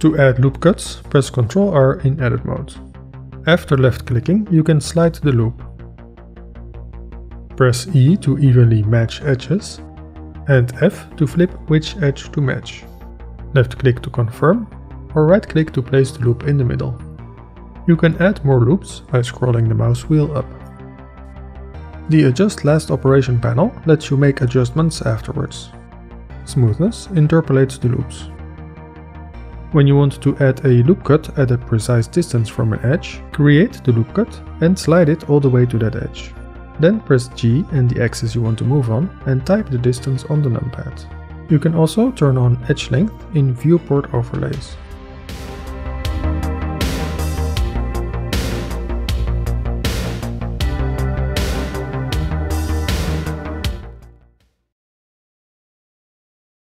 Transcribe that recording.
To add loop cuts, press Ctrl R in edit mode. After left clicking, you can slide the loop. Press E to evenly match edges and F to flip which edge to match. Left click to confirm or right click to place the loop in the middle. You can add more loops by scrolling the mouse wheel up. The Adjust Last Operation panel lets you make adjustments afterwards. Smoothness interpolates the loops. When you want to add a loop cut at a precise distance from an edge, create the loop cut and slide it all the way to that edge. Then press G and the axis you want to move on and type the distance on the numpad. You can also turn on edge length in viewport overlays.